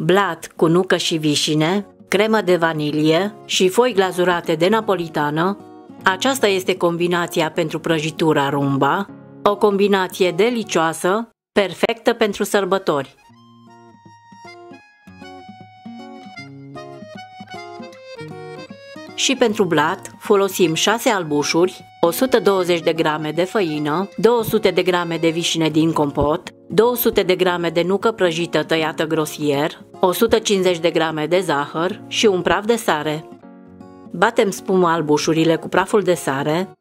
blat cu nucă și vișine, cremă de vanilie și foi glazurate de napolitană, aceasta este combinația pentru prăjitura rumba, o combinație delicioasă, perfectă pentru sărbători. Și pentru blat folosim 6 albușuri, 120 de grame de făină, 200 de grame de vișine din compot, 200 de grame de nucă prăjită tăiată grosier, 150 de grame de zahăr și un praf de sare. Batem spuma albușurile cu praful de sare,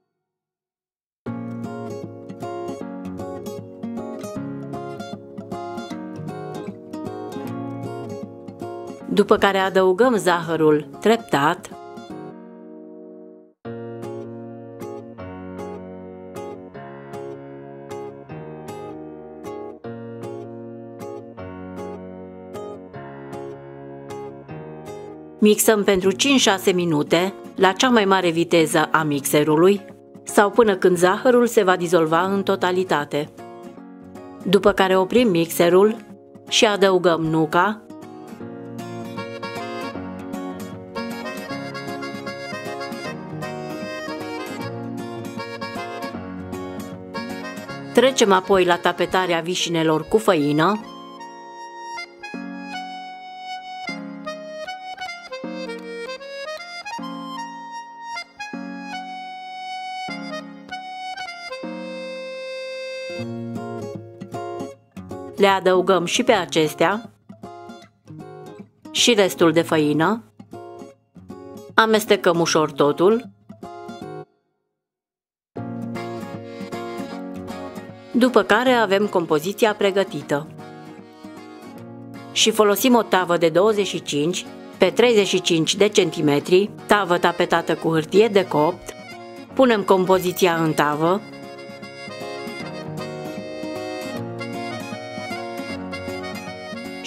după care adăugăm zahărul treptat, Mixăm pentru 5-6 minute la cea mai mare viteză a mixerului sau până când zahărul se va dizolva în totalitate. După care oprim mixerul și adăugăm nuca, Trecem apoi la tapetarea vișinelor cu făină, Le adăugăm și pe acestea și restul de făină. Amestecăm ușor totul. După care avem compoziția pregătită. Și folosim o tavă de 25 pe 35 de centimetri, tavă tapetată cu hârtie de copt, punem compoziția în tavă,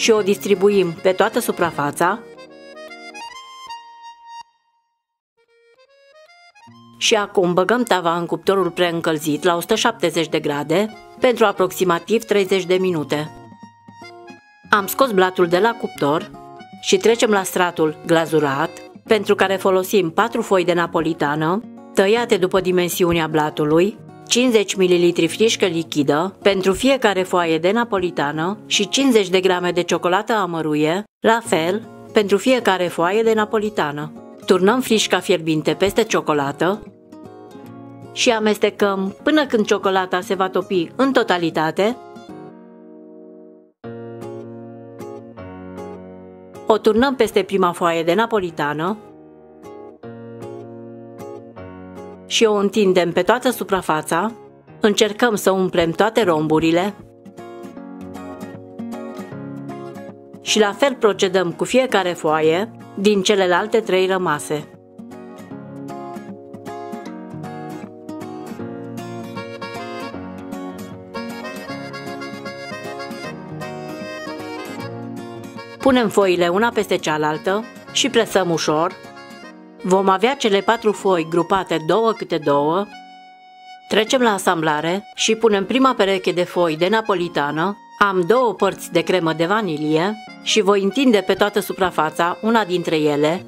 și o distribuim pe toată suprafața Și acum băgăm tava în cuptorul preîncălzit la 170 de grade pentru aproximativ 30 de minute. Am scos blatul de la cuptor și trecem la stratul glazurat, pentru care folosim 4 foi de napolitană, tăiate după dimensiunea blatului, 50 ml frișcă lichidă pentru fiecare foaie de napolitană și 50 de grame de ciocolată amăruie, la fel pentru fiecare foaie de napolitană. Turnăm frișca fierbinte peste ciocolată și amestecăm până când ciocolata se va topi în totalitate. O turnăm peste prima foaie de napolitană și o întindem pe toată suprafața, încercăm să umplem toate romburile. Și la fel procedăm cu fiecare foaie din celelalte trei rămase. Punem foile una peste cealaltă și presăm ușor Vom avea cele patru foi grupate două câte două. Trecem la asamblare și punem prima pereche de foi de napolitană. Am două părți de cremă de vanilie și voi întinde pe toată suprafața una dintre ele.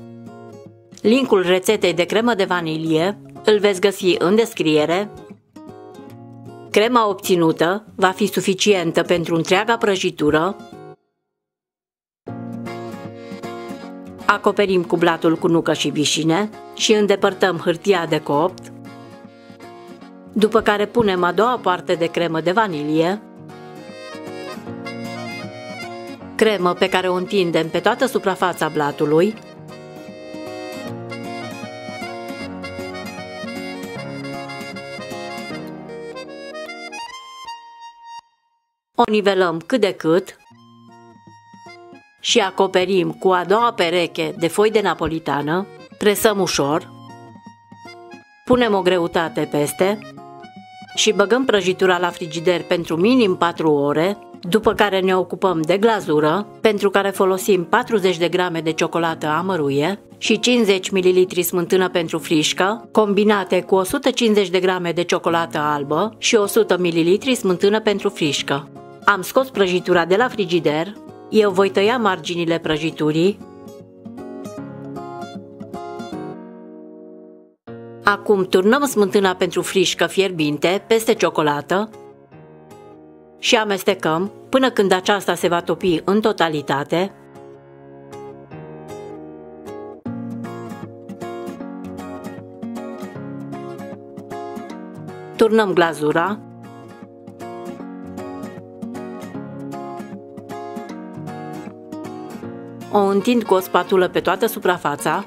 Linkul rețetei de cremă de vanilie îl veți găsi în descriere. Crema obținută va fi suficientă pentru întreaga prăjitură Acoperim cu blatul cu nucă și vișine și îndepărtăm hârtia de copt, după care punem a doua parte de cremă de vanilie, cremă pe care o întindem pe toată suprafața blatului, o nivelăm cât de cât și acoperim cu a doua pereche de foi de napolitană, presăm ușor, punem o greutate peste și băgăm prăjitura la frigider pentru minim 4 ore, după care ne ocupăm de glazură, pentru care folosim 40 de grame de ciocolată amăruie și 50 ml smântână pentru frișcă, combinate cu 150 de grame de ciocolată albă și 100 ml smântână pentru frișcă. Am scos prăjitura de la frigider, Eu voi tăia marginile prăjiturii. Acum turnăm smântâna pentru frișcă fierbinte peste ciocolată și amestecăm până când aceasta se va topi în totalitate. Turnăm glazura. O întind cu o spatulă pe toată suprafața.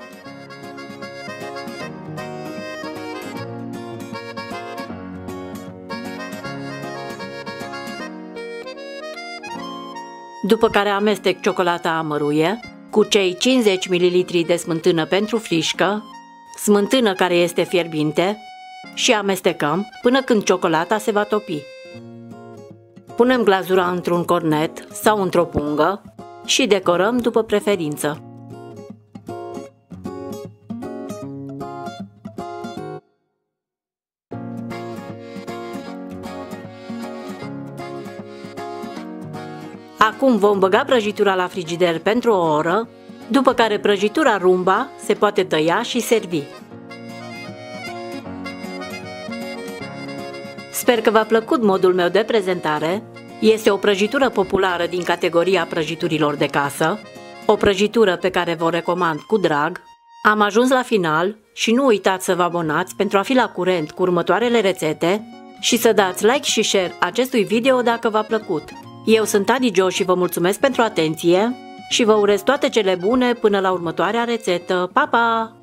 După care amestec ciocolata amăruie cu cei 50 ml de smântână pentru frișcă, smântână care este fierbinte, și amestecăm până când ciocolata se va topi. Punem glazura într-un cornet sau într-o pungă și decorăm după preferință. Acum vom băga prăjitura la frigider pentru o oră, după care prăjitura rumba se poate tăia și servi. Sper că v-a plăcut modul meu de prezentare. Este o prăjitură populară din categoria prăjiturilor de casă, o prăjitură pe care vă recomand cu drag. Am ajuns la final și nu uitați să vă abonați pentru a fi la curent cu următoarele rețete și să dați like și share acestui video dacă v-a plăcut. Eu sunt Adi Jo și vă mulțumesc pentru atenție și vă urez toate cele bune până la următoarea rețetă. Pa, pa!